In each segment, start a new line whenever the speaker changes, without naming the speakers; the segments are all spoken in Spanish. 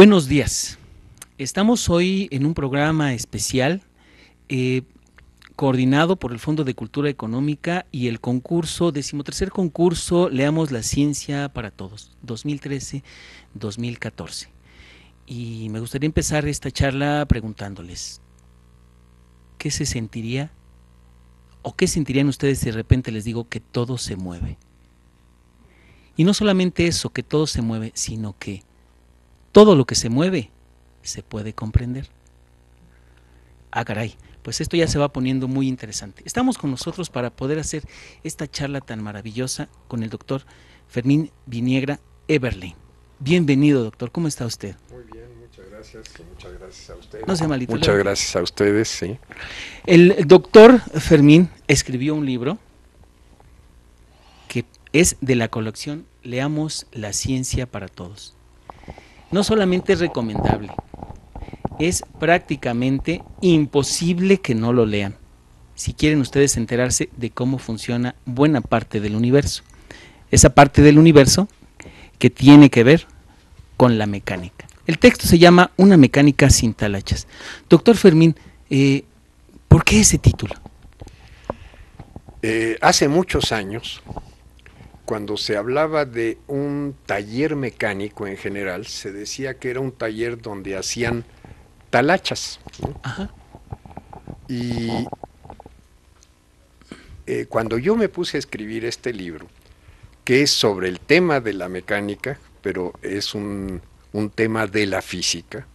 Buenos días. Estamos hoy en un programa especial eh, coordinado por el Fondo de Cultura Económica y el concurso, decimotercer concurso Leamos la Ciencia para Todos, 2013-2014. Y me gustaría empezar esta charla preguntándoles, ¿qué se sentiría o qué sentirían ustedes si de repente les digo que todo se mueve? Y no solamente eso, que todo se mueve, sino que todo lo que se mueve se puede comprender. Ah, caray, pues esto ya se va poniendo muy interesante. Estamos con nosotros para poder hacer esta charla tan maravillosa con el doctor Fermín Viniegra Eberlein. Bienvenido, doctor. ¿Cómo está usted?
Muy bien, muchas gracias. Muchas gracias a ustedes.
No sea malito.
Muchas gracias a ustedes, sí.
El doctor Fermín escribió un libro que es de la colección Leamos la ciencia para todos no solamente es recomendable, es prácticamente imposible que no lo lean, si quieren ustedes enterarse de cómo funciona buena parte del universo. Esa parte del universo que tiene que ver con la mecánica. El texto se llama Una mecánica sin talachas. Doctor Fermín, eh, ¿por qué ese título?
Eh, hace muchos años, cuando se hablaba de un taller mecánico en general, se decía que era un taller donde hacían talachas. Y eh, cuando yo me puse a escribir este libro, que es sobre el tema de la mecánica, pero es un, tema de la física,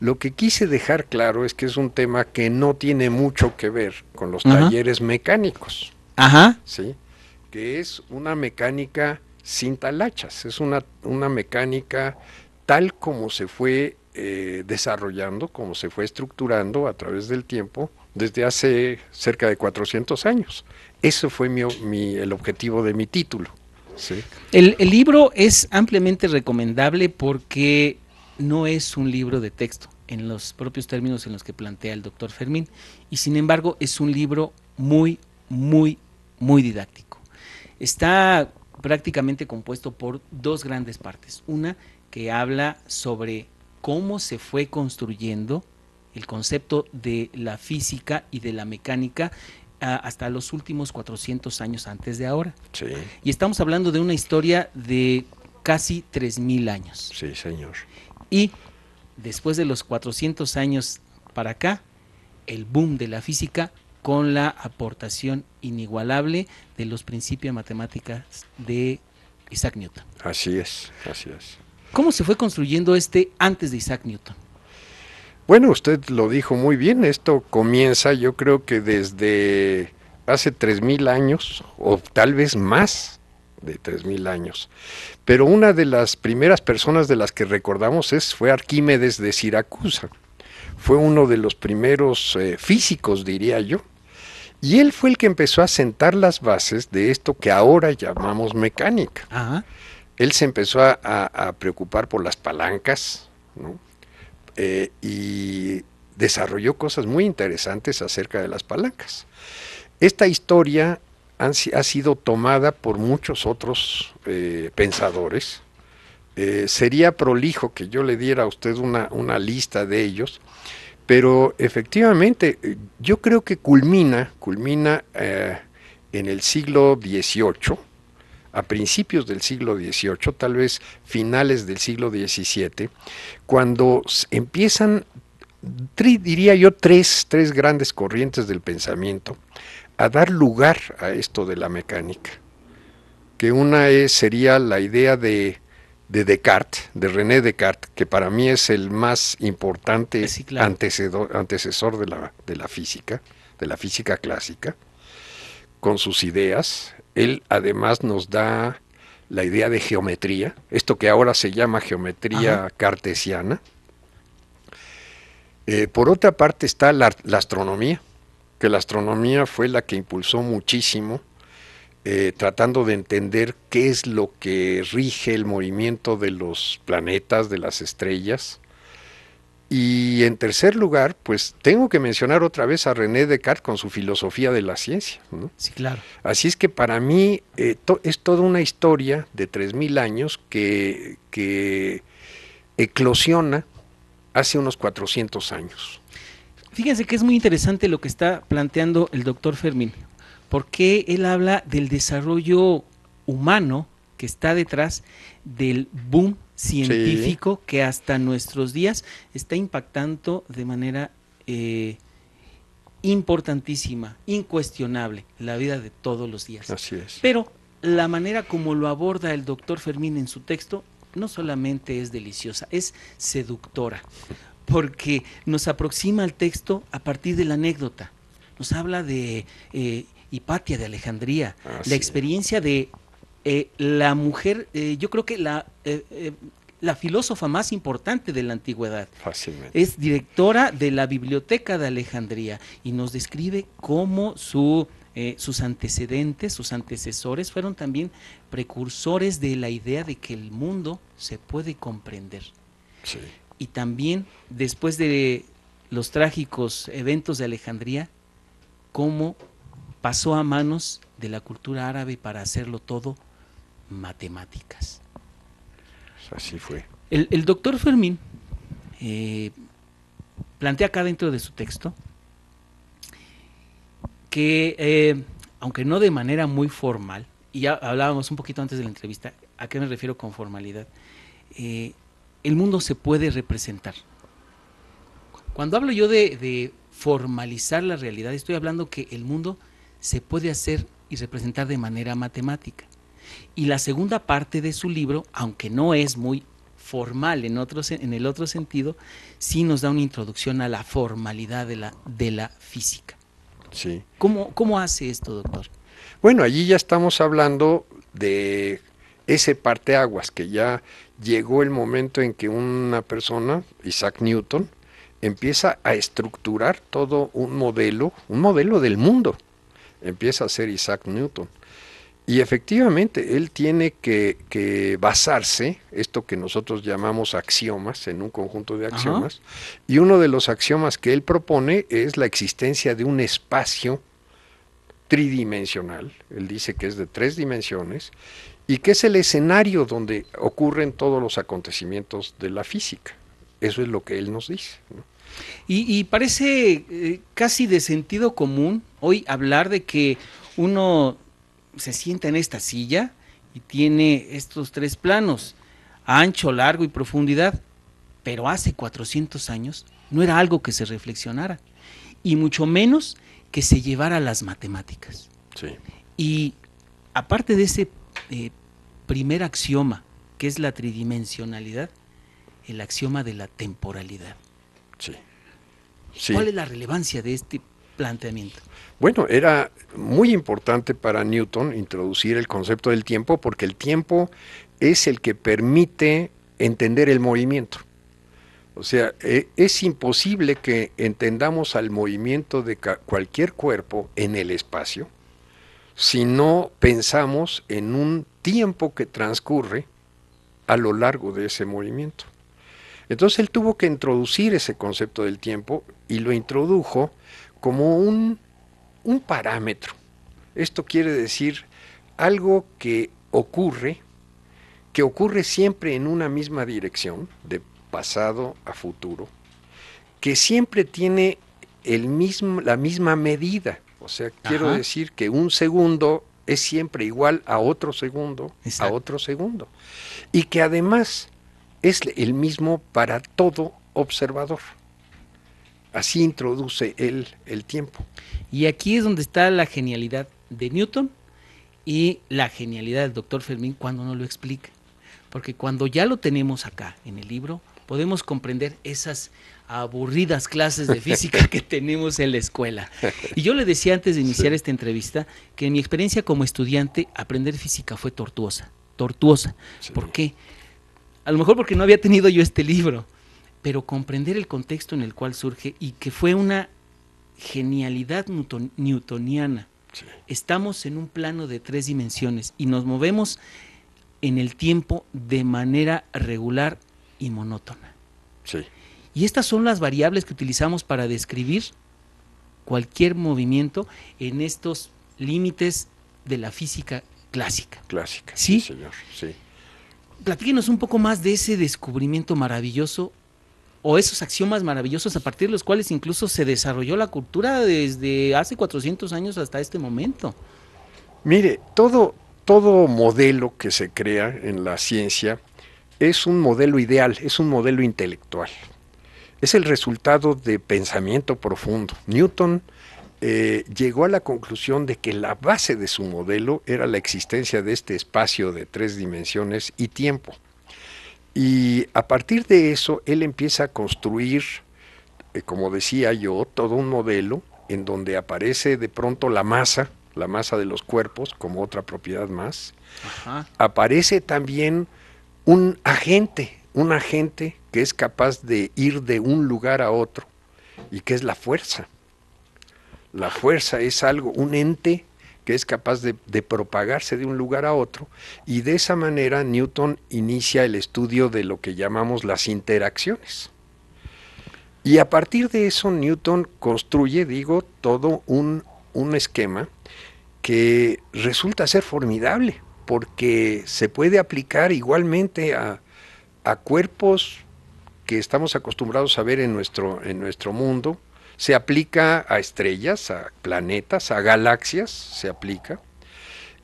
lo que quise dejar claro es que es un tema que no tiene mucho que ver con los talleres mecánicos.
Ajá.
¿sí? que es una mecánica sin talachas, es una, una mecánica tal como se fue eh, desarrollando, como se fue estructurando a través del tiempo desde hace cerca de 400 años. Eso fue mi, el objetivo de mi título.
El, el libro es ampliamente recomendable porque no es un libro de texto en los propios términos en los que plantea el doctor Fermín y sin embargo es un libro muy, muy, muy didáctico está prácticamente compuesto por dos grandes partes. Una que habla sobre cómo se fue construyendo el concepto de la física y de la mecánica ah, hasta los últimos 400 años antes de ahora.
Sí.
Y estamos hablando de una historia de casi 3.000 años.
Sí, señor.
Y después de los 400 años para acá, el boom de la física con la aportación inigualable de los principios matemáticas de Isaac Newton.
Así es, así es.
¿Cómo se fue construyendo este antes de Isaac Newton?
Bueno, usted lo dijo muy bien, esto comienza yo creo que desde hace 3.000 años, o tal vez más de 3.000 años. Pero una de las primeras personas de las que recordamos es, fue Arquímedes de Siracusa. Fue uno de los primeros eh, físicos, diría yo, y él fue el que empezó a sentar las bases de esto que ahora llamamos mecánica. Él se empezó a, preocupar por las palancas eh, y desarrolló cosas muy interesantes acerca de las palancas. Esta historia ha sido tomada por muchos otros eh, pensadores. Eh, sería prolijo que yo le diera a usted una, una lista de ellos, pero efectivamente, yo creo que culmina, culmina en el siglo XVIII, a principios del siglo XVIII, tal vez finales del siglo XVII, cuando empiezan, diría yo, tres, tres grandes corrientes del pensamiento a dar lugar a esto de la mecánica. Que una es, sería la idea de de Descartes, de René Descartes, que para mí es el más importante antecesor, de, la, de la física, de la física clásica, con sus ideas. Él además nos da la idea de geometría, esto que ahora se llama geometría cartesiana. Eh, por otra parte está la, astronomía, que la astronomía fue la que impulsó muchísimo, eh, tratando de entender qué es lo que rige el movimiento de los planetas, de las estrellas. Y en tercer lugar, pues tengo que mencionar otra vez a René Descartes con su filosofía de la ciencia.
Sí, claro.
Así es que para mí eh, es toda una historia de 3.000 años que, que eclosiona hace unos 400 años.
Fíjense que es muy interesante lo que está planteando el doctor Fermín, porque él habla del desarrollo humano que está detrás del boom científico que hasta nuestros días está impactando de manera eh, importantísima, incuestionable, la vida de todos los días.
Así es.
Pero la manera como lo aborda el doctor Fermín en su texto no solamente es deliciosa, es seductora, porque nos aproxima al texto a partir de la anécdota. Nos habla de eh, Hipatia de Alejandría, la experiencia de eh, la mujer, eh, yo creo que la, la filósofa más importante de la antigüedad.
Fácilmente.
Es directora de la Biblioteca de Alejandría y nos describe cómo su eh, sus antecedentes, sus antecesores fueron también precursores de la idea de que el mundo se puede comprender. Y también después de los trágicos eventos de Alejandría, cómo pasó a manos de la cultura árabe para hacerlo todo matemáticas.
Así fue.
El, doctor Fermín eh, plantea acá dentro de su texto que, eh, aunque no de manera muy formal, y ya hablábamos un poquito antes de la entrevista, ¿a qué me refiero con formalidad? Eh, el mundo se puede representar. Cuando hablo yo de, formalizar la realidad, estoy hablando que el mundo se puede hacer y representar de manera matemática. Y la segunda parte de su libro, aunque no es muy formal en, otro, en el otro sentido, sí nos da una introducción a la formalidad de la, de la física. ¿Cómo, ¿Cómo hace esto, doctor?
Bueno, allí ya estamos hablando de ese parteaguas, que ya llegó el momento en que una persona, Isaac Newton, empieza a estructurar todo un modelo, un modelo del mundo. Empieza a ser Isaac Newton. Y efectivamente, él tiene que, basarse, esto que nosotros llamamos axiomas, en un conjunto de axiomas, y uno de los axiomas que él propone es la existencia de un espacio tridimensional, él dice que es de tres dimensiones, y que es el escenario donde ocurren todos los acontecimientos de la física. Eso es lo que él nos dice.
Y, parece eh, casi de sentido común hoy hablar de que uno se sienta en esta silla y tiene estos tres planos, ancho, largo y profundidad, pero hace 400 años no era algo que se reflexionara, y mucho menos que se llevara a las matemáticas. Y aparte de ese eh, primer axioma, que es la tridimensionalidad, el axioma de la temporalidad. ¿Cuál es la relevancia de este planteamiento?
Bueno, era muy importante para Newton introducir el concepto del tiempo porque el tiempo es el que permite entender el movimiento. O sea, e, es imposible que entendamos al movimiento de cualquier cuerpo en el espacio si no pensamos en un tiempo que transcurre a lo largo de ese movimiento. Entonces él tuvo que introducir ese concepto del tiempo y lo introdujo como un, un parámetro. Esto quiere decir algo que ocurre, que ocurre siempre en una misma dirección, de pasado a futuro, que siempre tiene el mismo, la misma medida. O sea, quiero decir que un segundo es siempre igual a otro segundo, a otro segundo. Y que además es el mismo para todo observador. Así introduce él el tiempo.
Y aquí es donde está la genialidad de Newton y la genialidad del doctor Fermín cuando no lo explica. Porque cuando ya lo tenemos acá en el libro, podemos comprender esas aburridas clases de física que tenemos en la escuela. Y yo le decía antes de iniciar esta entrevista que en mi experiencia como estudiante aprender física fue tortuosa, tortuosa. ¿Por qué? A lo mejor porque no había tenido yo este libro, pero comprender el contexto en el cual surge y que fue una genialidad newtoniana. Estamos en un plano de tres dimensiones y nos movemos en el tiempo de manera regular y monótona. Y estas son las variables que utilizamos para describir cualquier movimiento en estos límites de la física clásica.
Clásica, sí, señor. Sí.
Platíquenos un poco más de ese descubrimiento maravilloso o esos axiomas maravillosos a partir de los cuales incluso se desarrolló la cultura desde hace 400 años hasta este momento.
Mire, todo, todo modelo que se crea en la ciencia es un modelo ideal, es un modelo intelectual. Es el resultado de pensamiento profundo. Newton eh, llegó a la conclusión de que la base de su modelo era la existencia de este espacio de tres dimensiones y tiempo. Y a partir de eso, él empieza a construir, eh, como decía yo, todo un modelo en donde aparece de pronto la masa, la masa de los cuerpos como otra propiedad más. Aparece también un agente, un agente que es capaz de ir de un lugar a otro y que es la fuerza. La fuerza es algo, un ente que es capaz de, propagarse de un lugar a otro, y de esa manera Newton inicia el estudio de lo que llamamos las interacciones. Y a partir de eso Newton construye, digo, todo un, un esquema que resulta ser formidable, porque se puede aplicar igualmente a, a cuerpos que estamos acostumbrados a ver en nuestro, en nuestro mundo, se aplica a estrellas, a planetas, a galaxias, se aplica.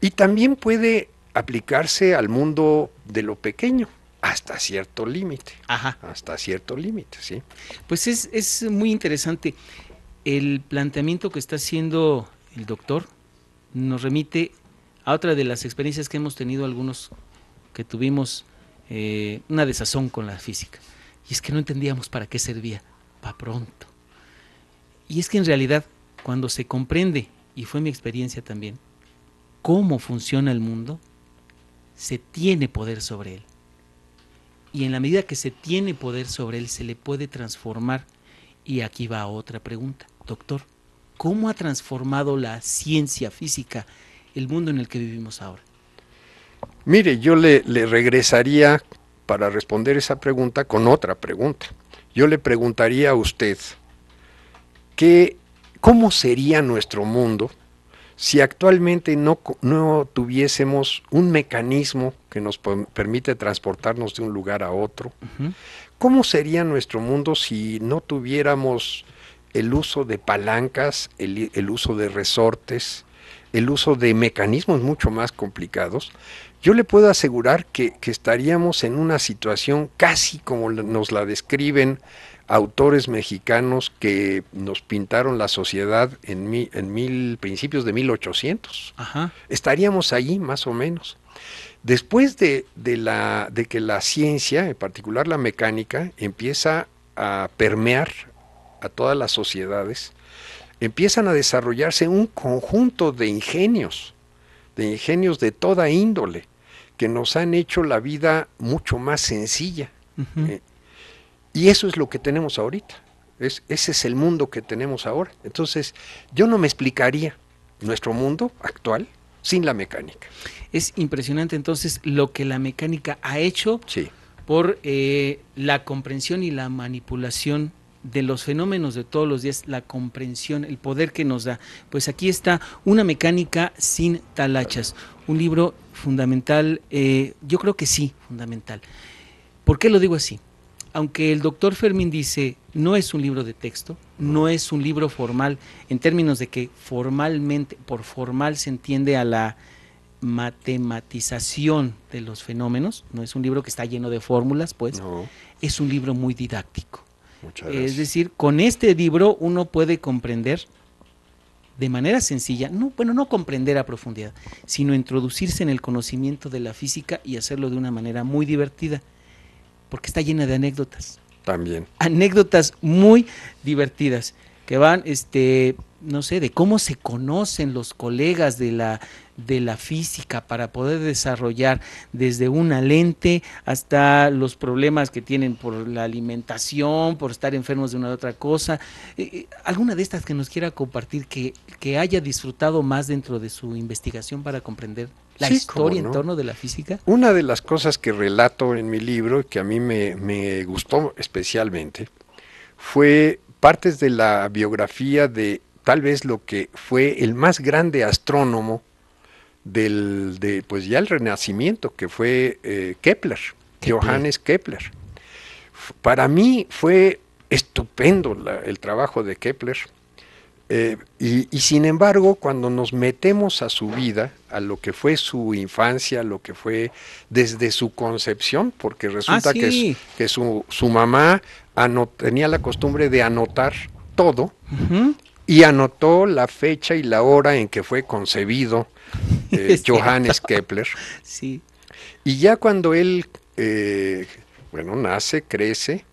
Y también puede aplicarse al mundo de lo pequeño, hasta cierto límite. Ajá. Hasta cierto límite, sí.
Pues es, es muy interesante. El planteamiento que está haciendo el doctor nos remite a otra de las experiencias que hemos tenido algunos que tuvimos eh, una desazón con la física. Y es que no entendíamos para qué servía. Pa' pronto. Y es que en realidad, cuando se comprende, y fue mi experiencia también, cómo funciona el mundo, se tiene poder sobre él. Y en la medida que se tiene poder sobre él, se le puede transformar. Y aquí va otra pregunta, doctor. ¿Cómo ha transformado la ciencia física el mundo en el que vivimos ahora?
Mire, yo le, regresaría para responder esa pregunta con otra pregunta. Yo le preguntaría a usted, cómo sería nuestro mundo si actualmente no, no tuviésemos un mecanismo que nos permite transportarnos de un lugar a otro. ¿Cómo sería nuestro mundo si no tuviéramos el uso de palancas, el, uso de resortes, el uso de mecanismos mucho más complicados? Yo le puedo asegurar que, que estaríamos en una situación casi como nos la describen autores mexicanos que nos pintaron la sociedad en, en mil, principios de 1800. Estaríamos allí más o menos. Después de, la, de que la ciencia, en particular la mecánica, empieza a permear a todas las sociedades, empiezan a desarrollarse un conjunto de ingenios, de ingenios de toda índole, que nos han hecho la vida mucho más sencilla. Y eso es lo que tenemos ahorita. Es, ese es el mundo que tenemos ahora. Entonces, yo no me explicaría nuestro mundo actual sin la mecánica.
Es impresionante entonces lo que la mecánica ha hecho por eh, la comprensión y la manipulación de los fenómenos de todos los días, la comprensión, el poder que nos da. Pues aquí está Una mecánica sin talachas, un libro fundamental, eh, yo creo que sí, fundamental. ¿Por qué lo digo así? Aunque el doctor Fermín dice, no es un libro de texto, no es un libro formal, en términos de que formalmente, por formal se entiende a la matematización de los fenómenos, no es un libro que está lleno de fórmulas, pues, es un libro muy didáctico. Es decir, con este libro uno puede comprender de manera sencilla, no, bueno, no comprender a profundidad, sino introducirse en el conocimiento de la física y hacerlo de una manera muy divertida porque está llena de anécdotas.
También.
Anécdotas muy divertidas que van este, no sé, de cómo se conocen los colegas de la, de la física para poder desarrollar desde una lente hasta los problemas que tienen por la alimentación, por estar enfermos de una u otra cosa. Eh, eh, ¿Alguna de estas que nos quiera compartir que, que haya disfrutado más dentro de su investigación para comprender la historia en torno de la física?
Una de las cosas que relato en mi libro que a mí me, me gustó especialmente fue partes de la biografía de tal vez lo que fue el más grande astrónomo del, de, pues ya el Renacimiento, que fue eh, Kepler, Johannes Kepler. Para mí fue estupendo el trabajo de Kepler. Eh, y, sin embargo, cuando nos metemos a su vida, a lo que fue su infancia, lo que fue desde su concepción, porque resulta ah, que, que su, su mamá tenía la costumbre de anotar todo y anotó la fecha y la hora en que fue concebido eh, Johannes Kepler.
Sí.
Y ya cuando él, eh, bueno, nace, crece,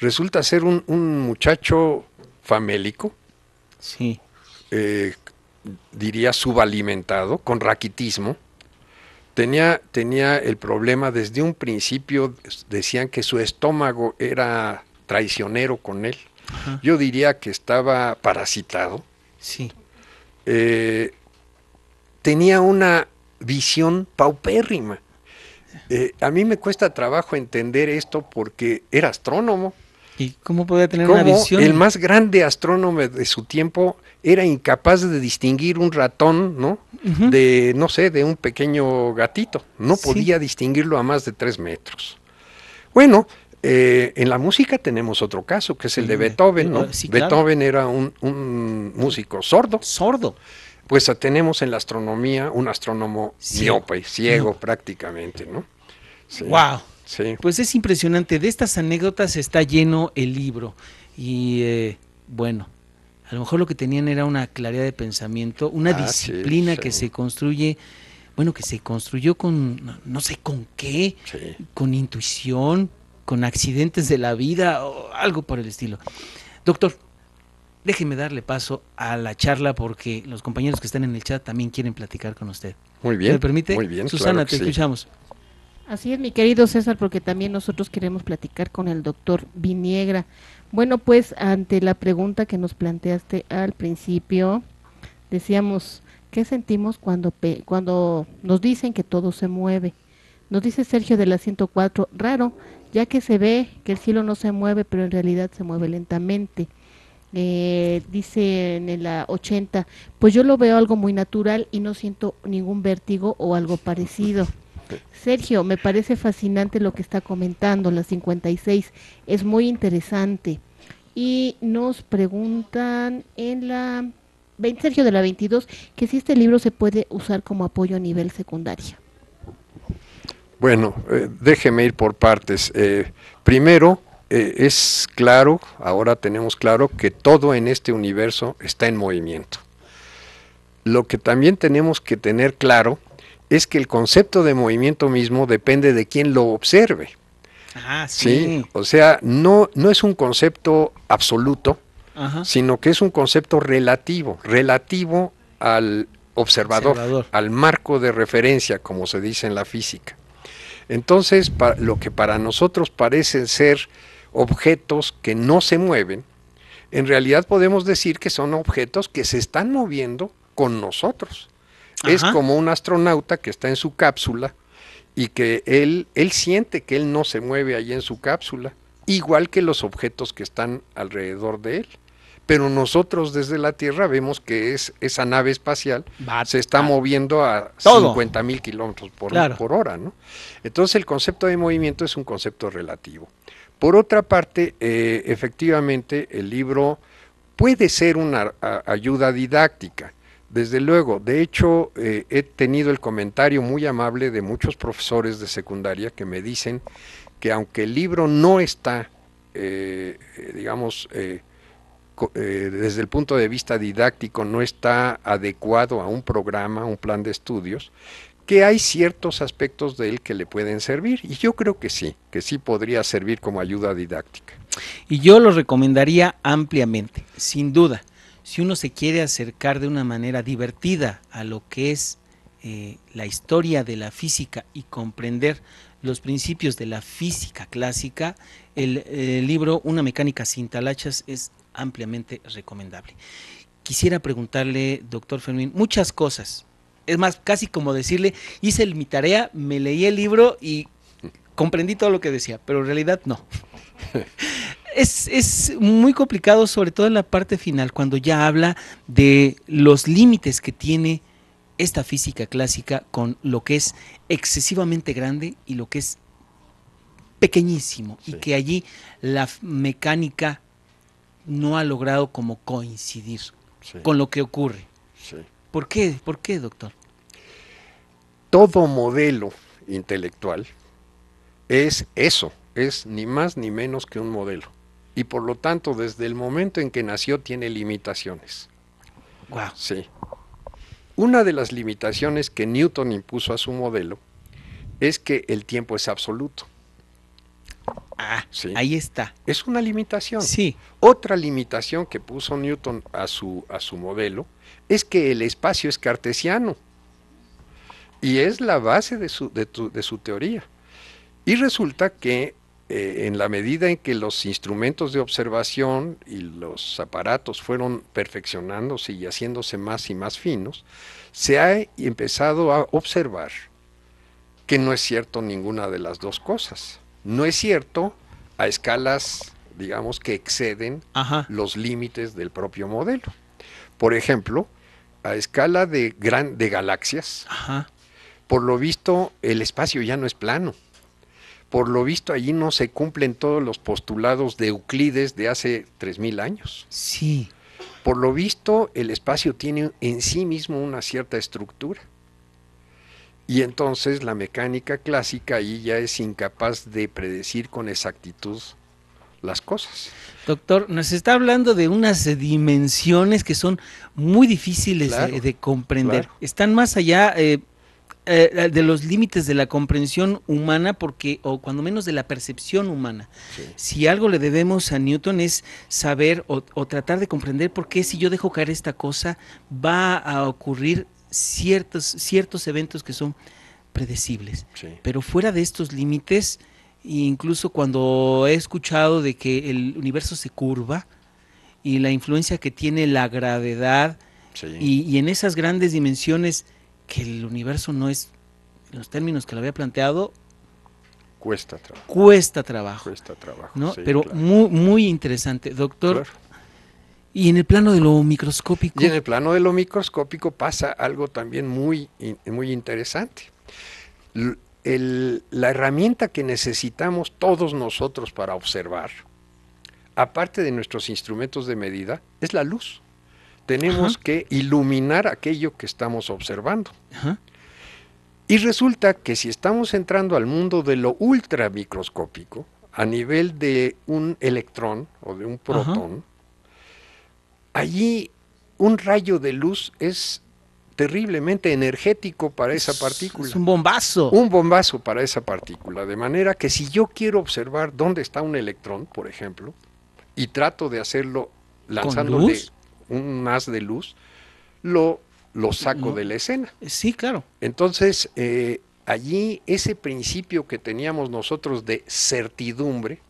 resulta ser un, muchacho famélico.
Sí.
Eh, diría subalimentado, con raquitismo. Tenía, tenía el problema desde un principio, decían que su estómago era traicionero con él. Yo diría que estaba parasitado.
Sí.
Eh, tenía una visión paupérrima. Eh, a mí me cuesta trabajo entender esto porque era astrónomo.
¿Y cómo podía tener una visión?
El más grande astrónomo de su tiempo era incapaz de distinguir un ratón, ¿no? De, no sé, de un pequeño gatito. No podía distinguirlo a más de tres metros. Bueno, eh, en la música tenemos otro caso, que es el de Beethoven. ¿no? Beethoven era un, músico sordo.
Sordo.
Pues tenemos en la astronomía un astrónomo miope, ciego prácticamente, ¿no?
Wow. Sí. Pues es impresionante. De estas anécdotas está lleno el libro. Y eh, bueno, a lo mejor lo que tenían era una claridad de pensamiento, una ah, disciplina que se construye, bueno, que se construyó con, no sé con qué, con intuición, con accidentes de la vida o algo por el estilo. Doctor, déjeme darle paso a la charla porque los compañeros que están en el chat también quieren platicar con usted.
Muy bien.
¿Me permite?
Muy bien.
Susana, te escuchamos.
Así es, mi querido César, porque también nosotros queremos platicar con el doctor Viniegra. Bueno, pues ante la pregunta que nos planteaste al principio, decíamos, ¿qué sentimos cuando, cuando nos dicen que todo se mueve? Nos dice Sergio de la 104, raro, ya que se ve que el cielo no se mueve, pero en realidad se mueve lentamente. Eh, dice en la 80, pues yo lo veo algo muy natural y no siento ningún vértigo o algo parecido. Sergio, me parece fascinante lo que está comentando, la 56, es muy interesante. Y nos preguntan en la Sergio de la 22 que si este libro se puede usar como apoyo a nivel secundario.
Bueno, eh, déjeme ir por partes. Eh, primero, eh, es claro, ahora tenemos claro que todo en este universo está en movimiento. Lo que también tenemos que tener claro es que el concepto de movimiento mismo depende de quién lo observe.
Ah, sí.
O sea, no, no es un concepto absoluto, sino que es un concepto relativo, relativo al observador, al marco de referencia, como se dice en la física. Entonces, lo que para nosotros parecen ser objetos que no se mueven, en realidad podemos decir que son objetos que se están moviendo con nosotros. Es como un astronauta que está en su cápsula y que él, él siente que él no se mueve allí en su cápsula, igual que los objetos que están alrededor de él pero nosotros desde la Tierra vemos que es esa nave espacial se está moviendo a 50 mil kilómetros por, por, hora. ¿no? Entonces el concepto de movimiento es un concepto relativo. Por otra parte, eh, efectivamente, el libro puede ser una ayuda didáctica. Desde luego, de hecho, eh, he tenido el comentario muy amable de muchos profesores de secundaria que me dicen que aunque el libro no está, eh, digamos, eh, desde el punto de vista didáctico no está adecuado a un programa, un plan de estudios, que hay ciertos aspectos de él que le pueden servir. Y yo creo que sí, que sí podría servir como ayuda didáctica.
Y yo lo recomendaría ampliamente, sin duda. si uno se quiere acercar de una manera divertida a lo que es eh, la historia de la física y comprender los principios de la física clásica, el libro Una mecánica sin talachas es ampliamente recomendable. Quisiera preguntarle, doctor Fermín, muchas cosas. Es más, casi como decirle, hice mi tarea, me leí el libro y comprendí todo lo que decía, pero en realidad no. Es, es, muy complicado, sobre todo en la parte final, cuando ya habla de los límites que tiene esta física clásica con lo que es excesivamente grande y lo que es pequeñísimo, sí. y que allí la mecánica no ha logrado como coincidir sí. con lo que ocurre. Sí. ¿Por qué? ¿Por qué, doctor?
Todo modelo intelectual es eso, es ni más ni menos que un modelo. Y por lo tanto, desde el momento en que nació, tiene limitaciones.
Wow.
Sí. Una de las limitaciones que Newton impuso a su modelo es que el tiempo es absoluto.
Ah, sí. ahí está.
Es una limitación.
Sí.
Otra limitación que puso Newton a su, a su modelo es que el espacio es cartesiano. Y es la base de su, de tu, de su teoría. Y resulta que eh, en la medida en que los instrumentos de observación y los aparatos fueron perfeccionándose y haciéndose más y más finos, se ha empezado a observar que no es cierto ninguna de las dos cosas. No es cierto a escalas, digamos, que exceden
Ajá.
los límites del propio modelo. Por ejemplo, a escala de, gran, de galaxias,
Ajá.
por lo visto el espacio ya no es plano por lo visto allí no se cumplen todos los postulados de Euclides de hace 3.000 años.
Sí.
Por lo visto el espacio tiene en sí mismo una cierta estructura. Y entonces la mecánica clásica ahí ya es incapaz de predecir con exactitud las cosas.
Doctor, nos está hablando de unas dimensiones que son muy difíciles
Claro,
de, de comprender.
claro.
Están más allá eh, eh, de los límites de la comprensión humana, porque, o cuando menos de la percepción humana.
Sí.
Si algo le debemos a Newton es saber o, o tratar de comprender por qué si yo dejo caer esta cosa va a ocurrir ciertos, ciertos eventos que son predecibles.
Sí.
Pero fuera de estos límites, incluso cuando he escuchado de que el universo se curva y la influencia que tiene la gravedad
Sí.
y, y en esas grandes dimensiones que el universo no es, en los términos que lo había planteado,
Cuesta trabajo.
cuesta trabajo.
Cuesta trabajo.
¿no?
sí,
Pero
claro,
muy, muy interesante. Doctor,
claro.
Y en el plano de lo microscópico,
Y en el plano de lo microscópico pasa algo también muy, muy interesante. El- la herramienta que necesitamos todos nosotros para observar, aparte de nuestros instrumentos de medida, es la luz. Tenemos
Ajá.
que iluminar aquello que estamos observando.
Ajá,
Y resulta que si estamos entrando al mundo de lo ultramicroscópico, a nivel de un electrón o de un protón, allí un rayo de luz es terriblemente energético para esa
es-
partícula.
Es un bombazo.
Un bombazo para esa partícula, de manera que si yo quiero observar dónde está un electrón, por ejemplo, y trato de hacerlo lanzándole un haz de luz, lo, lo saco
No.
de la escena.
Sí, claro.
Entonces, eh, allí ese principio que teníamos nosotros de certidumbre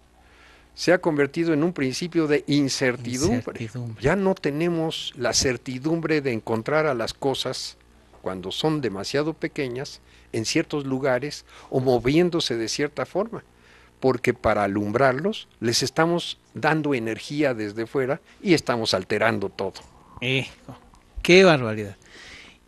se ha convertido en un principio de incertidumbre.
Incertidumbre.
Ya no tenemos la certidumbre de encontrar a las cosas cuando son demasiado pequeñas en ciertos lugares o moviéndose de cierta forma, porque para alumbrarlos les estamos dando energía desde fuera y estamos alterando todo.
Eh, qué barbaridad.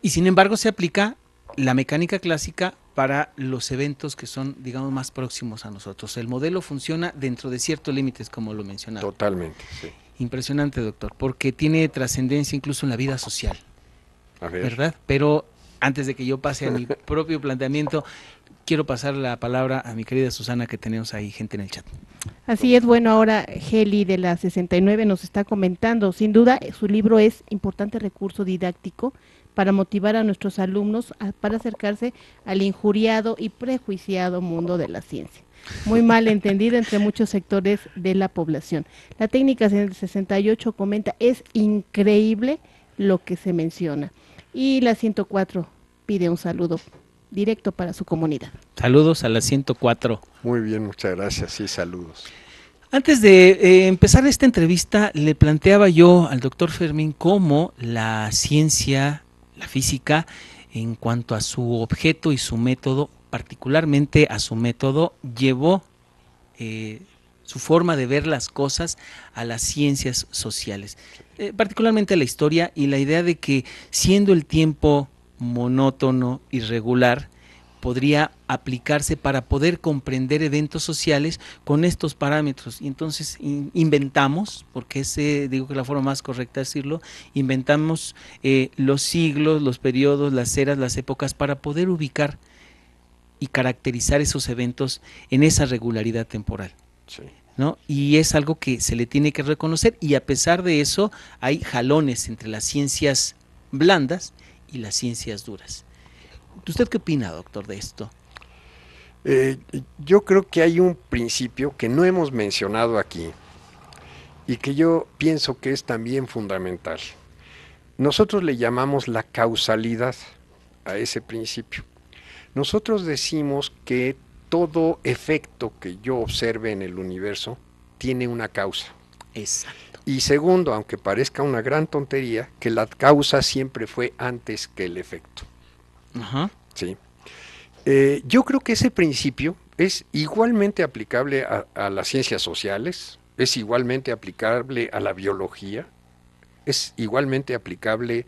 Y sin embargo se aplica la mecánica clásica para los eventos que son, digamos, más próximos a nosotros. El modelo funciona dentro de ciertos límites, como lo mencionaba.
Totalmente, sí.
Impresionante, doctor, porque tiene trascendencia incluso en la vida social,
A ver.
¿verdad? Pero antes de que yo pase a mi propio planteamiento, quiero pasar la palabra a mi querida Susana, que tenemos ahí gente en el chat.
Así es, bueno, ahora Heli de la 69 nos está comentando, sin duda su libro es importante recurso didáctico para motivar a nuestros alumnos para acercarse al injuriado y prejuiciado mundo de la ciencia muy mal entendida entre muchos sectores de la población. La técnica 68 comenta, es increíble lo que se menciona. Y la 104 pide un saludo directo para su comunidad.
Saludos a la 104.
Muy bien, muchas gracias. Sí, saludos.
Antes de eh, empezar esta entrevista, le planteaba yo al doctor Fermín cómo la ciencia, la física, en cuanto a su objeto y su método, particularmente a su método, llevó eh, su forma de ver las cosas a las ciencias sociales, eh, particularmente a la historia y la idea de que siendo el tiempo monótono, irregular, podría aplicarse para poder comprender eventos sociales con estos parámetros. Y entonces inventamos, porque ese digo que la forma más correcta de decirlo, inventamos eh, los siglos, los periodos, las eras, las épocas para poder ubicar y caracterizar esos eventos en esa regularidad temporal. ¿no? Y es algo que se le tiene que reconocer y a pesar de eso hay jalones entre las ciencias blandas y las ciencias duras. ¿Usted qué opina, doctor, de esto?
Eh, yo creo que hay un principio que no hemos mencionado aquí y que yo pienso que es también fundamental. Nosotros le llamamos la causalidad a ese principio. Nosotros decimos que todo efecto que yo observe en el universo tiene una causa.
Exacto.
Y segundo, aunque parezca una gran tontería, que la causa siempre fue antes que el efecto. Ajá. Sí. Eh, yo creo que ese principio es igualmente aplicable a, a, las ciencias sociales, es igualmente aplicable a la biología, es igualmente aplicable,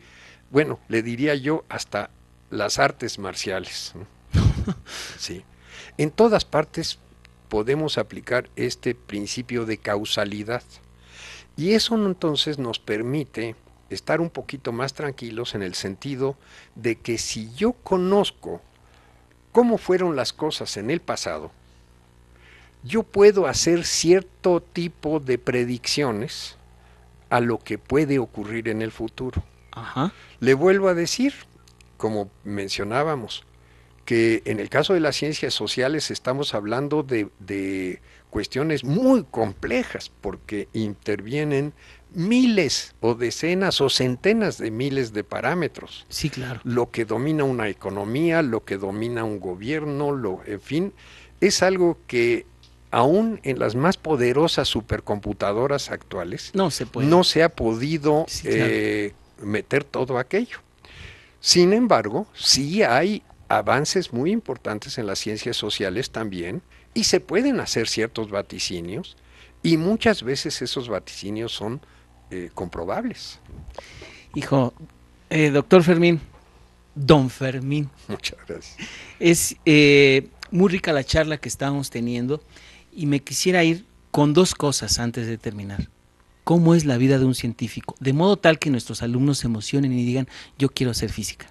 bueno, le diría yo, hasta las artes marciales. sí. En todas partes podemos aplicar este principio de causalidad. Y eso entonces nos permite estar un poquito más tranquilos en el sentido de que si yo conozco cómo fueron las cosas en el pasado, yo puedo hacer cierto tipo de predicciones a lo que puede ocurrir en el futuro. Le vuelvo a decir, como mencionábamos, que en el caso de las ciencias sociales estamos hablando de, cuestiones muy complejas porque intervienen miles o decenas o centenas de miles de parámetros.
Sí, claro.
Lo que domina una economía, lo que domina un gobierno, lo, en fin, es algo que aún en las más poderosas supercomputadoras actuales
no se, puede.
No se ha podido eh, meter todo aquello. Sin embargo, sí hay avances muy importantes en las ciencias sociales también y se pueden hacer ciertos vaticinios y muchas veces esos vaticinios son eh, comprobables.
Hijo, eh, doctor Fermín, don Fermín.
Muchas gracias.
Es eh, muy rica la charla que estábamos teniendo y me quisiera ir con dos cosas antes de terminar. ¿Cómo es la vida de un científico? De modo tal que nuestros alumnos se emocionen y digan, yo quiero hacer física.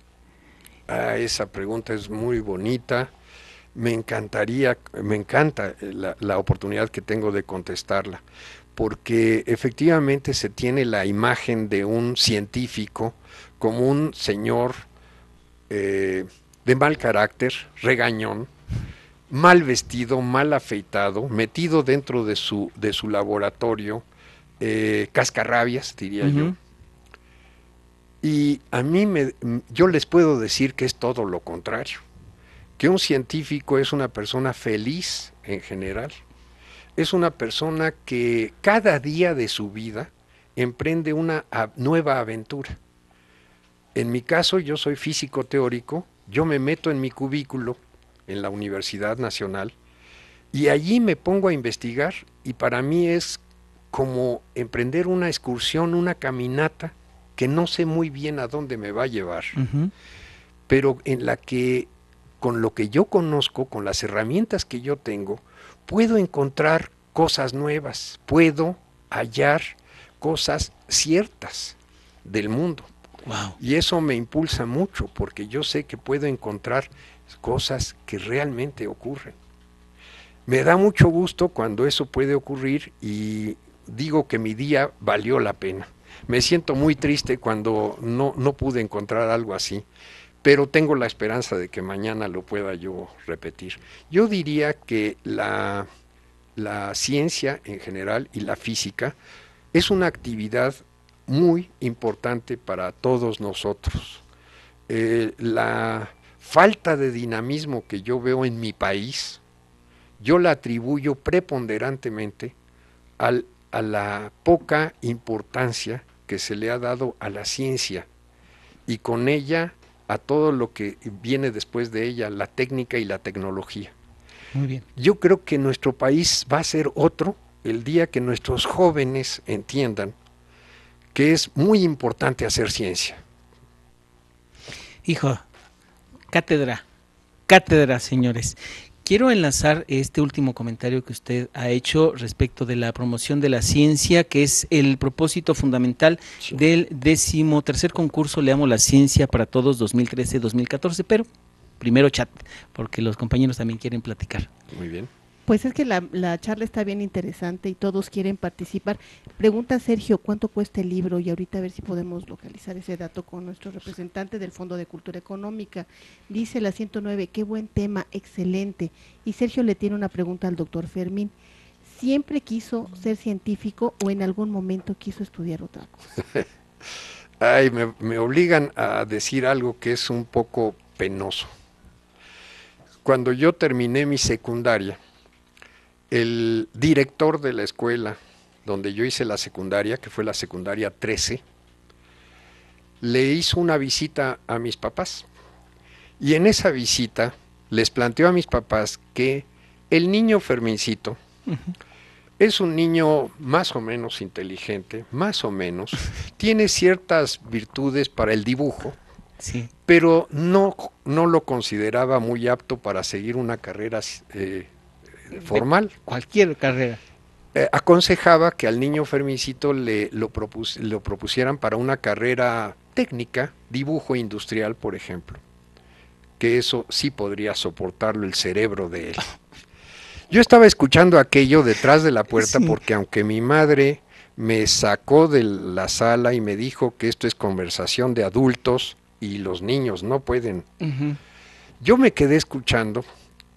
Ah, esa pregunta es muy bonita. Me encantaría, me encanta la, la, oportunidad que tengo de contestarla, porque efectivamente se tiene la imagen de un científico como un señor eh, de mal carácter, regañón, mal vestido, mal afeitado, metido dentro de su, de su laboratorio, eh, cascarrabias, diría yo. Y a mí me, yo les puedo decir que es todo lo contrario, que un científico es una persona feliz en general, es una persona que cada día de su vida emprende una nueva aventura. En mi caso, yo soy físico teórico, yo me meto en mi cubículo en la Universidad Nacional y allí me pongo a investigar y para mí es como emprender una excursión, una caminata que no sé muy bien a dónde me va a llevar, pero en la que con lo que yo conozco, con las herramientas que yo tengo, puedo encontrar cosas nuevas, puedo hallar cosas ciertas del mundo. Y eso me impulsa mucho porque yo sé que puedo encontrar cosas que realmente ocurren. Me da mucho gusto cuando eso puede ocurrir y digo que mi día valió la pena Me siento muy triste cuando no, no pude encontrar algo así, pero tengo la esperanza de que mañana lo pueda yo repetir. Yo diría que la, la ciencia en general y la física es una actividad muy importante para todos nosotros. Eh, la falta de dinamismo que yo veo en mi país, yo la atribuyo preponderantemente al, a la poca importancia que se le ha dado a la ciencia y con ella a todo lo que viene después de ella, la técnica y la tecnología.
Muy bien.
Yo creo que nuestro país va a ser otro el día que nuestros jóvenes entiendan que es muy importante hacer ciencia.
Hijo, cátedra, cátedra, señores. Quiero enlazar este último comentario que usted ha hecho respecto de la promoción de la ciencia, que es el propósito fundamental
Sí.
del décimo tercer concurso Leamos la Ciencia para Todos 2013-2014, pero primero chat, porque los compañeros también quieren platicar.
Muy bien.
Pues es que la, la charla está bien interesante y todos quieren participar. Pregunta Sergio, ¿cuánto cuesta el libro? Y ahorita a ver si podemos localizar ese dato con nuestro representante del Fondo de Cultura Económica. Dice la 109, qué buen tema, excelente. Y Sergio le tiene una pregunta al doctor Fermín. ¿Siempre quiso ser científico o en algún momento quiso estudiar otra cosa?
Ay, me obligan a decir algo que es un poco penoso. Cuando yo terminé mi secundaria, el director de la escuela donde yo hice la secundaria, que fue la secundaria 13, le hizo una visita a mis papás. Y en esa visita les planteó a mis papás que el niño Fermincito es un niño más o menos inteligente, más o menos, tiene ciertas virtudes para el dibujo,
Sí.
pero no, no lo consideraba muy apto para seguir una carrera eh, formal.
Cualquier carrera.
Eh, aconsejaba que al niño Fermincito le lo, propus- lo propusieran para una carrera técnica, dibujo industrial, por ejemplo, que eso sí podría soportarlo el cerebro de él. Yo estaba escuchando aquello detrás de la puerta
Sí.
porque aunque mi madre me sacó de la sala y me dijo que esto es conversación de adultos y los niños no pueden, yo me quedé escuchando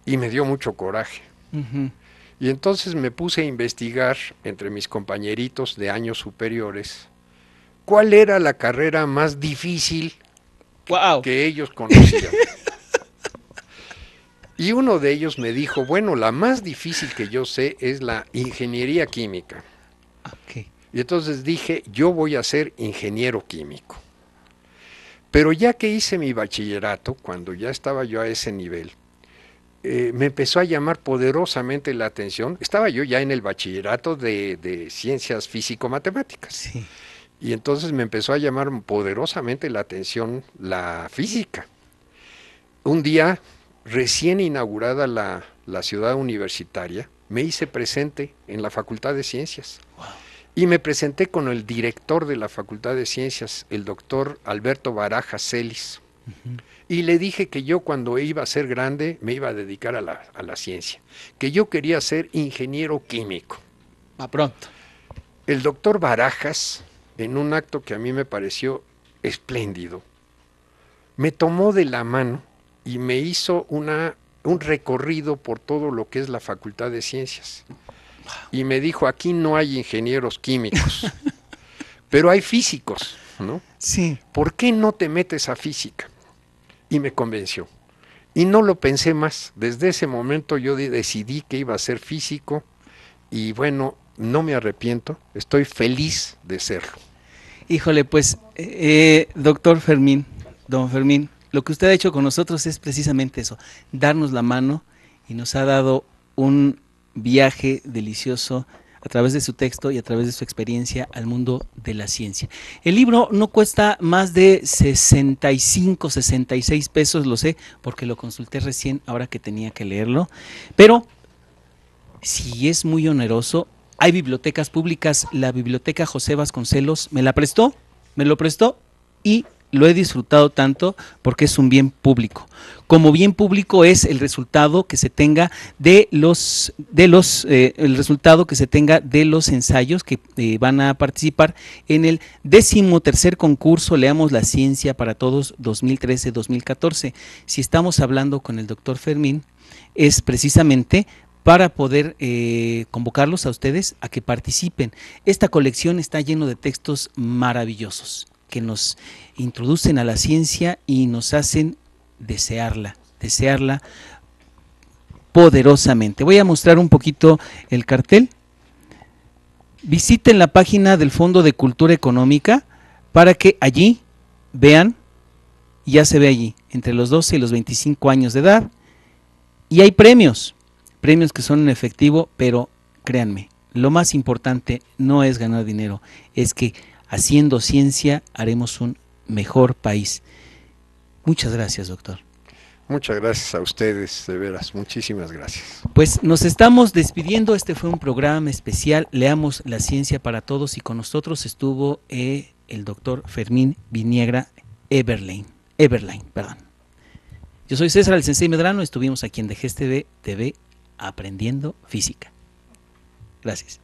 y me dio mucho coraje. Y entonces me puse a investigar entre mis compañeritos de años superiores cuál era la carrera más difícil
Wow.
que ellos conocían. y uno de ellos me dijo, bueno, la más difícil que yo sé es la ingeniería química. Y entonces dije, yo voy a ser ingeniero químico. Pero ya que hice mi bachillerato, cuando ya estaba yo a ese nivel, eh, me empezó a llamar poderosamente la atención. Estaba yo ya en el bachillerato de, de ciencias físico-matemáticas.
Sí.
Y entonces me empezó a llamar poderosamente la atención la física. Un día, recién inaugurada la, la ciudad universitaria, me hice presente en la Facultad de Ciencias. Y me presenté con el director de la Facultad de Ciencias, el doctor Alberto Baraja Celis. Y le dije que yo cuando iba a ser grande me iba a dedicar a la, a la ciencia, que yo quería ser ingeniero químico.
A pronto.
El doctor Barajas, en un acto que a mí me pareció espléndido, me tomó de la mano y me hizo una, un recorrido por todo lo que es la Facultad de Ciencias. Y me dijo, aquí no hay ingenieros químicos, pero hay físicos, ¿no?
Sí.
¿Por qué no te metes a física? Y me convenció. Y no lo pensé más. Desde ese momento yo de- decidí que iba a ser físico y bueno, no me arrepiento. Estoy feliz de serlo.
Híjole, pues, eh, doctor Fermín, don Fermín, lo que usted ha hecho con nosotros es precisamente eso, darnos la mano y nos ha dado un viaje delicioso a través de su texto y a través de su experiencia al mundo de la ciencia. El libro no cuesta más de 65, 66 pesos, lo sé, porque lo consulté recién ahora que tenía que leerlo, pero si es muy oneroso, hay bibliotecas públicas, la biblioteca José Vasconcelos me la prestó, me lo prestó y lo he disfrutado tanto porque es un bien público. Como bien público es el resultado que se tenga de los, de los, eh, el resultado que se tenga de los ensayos que eh, van a participar en el décimo tercer concurso Leamos la Ciencia para Todos 2013-2014. Si estamos hablando con el doctor Fermín, es precisamente para poder eh, convocarlos a ustedes a que participen. Esta colección está lleno de textos maravillosos que nos introducen a la ciencia y nos hacen desearla, desearla poderosamente. Voy a mostrar un poquito el cartel. Visiten la página del Fondo de Cultura Económica para que allí vean, ya se ve allí, entre los 12 y los 25 años de edad, y hay premios, premios que son en efectivo, pero créanme, lo más importante no es ganar dinero, es que haciendo ciencia haremos un mejor país. Muchas gracias, doctor.
Muchas gracias a ustedes, de veras, muchísimas gracias.
Pues nos estamos despidiendo, este fue un programa especial, leamos la ciencia para todos y con nosotros estuvo eh, el doctor Fermín Viniegra Everline, Everline, perdón. Yo soy César el Sensei Medrano, estuvimos aquí en DGSTV TV aprendiendo física. Gracias.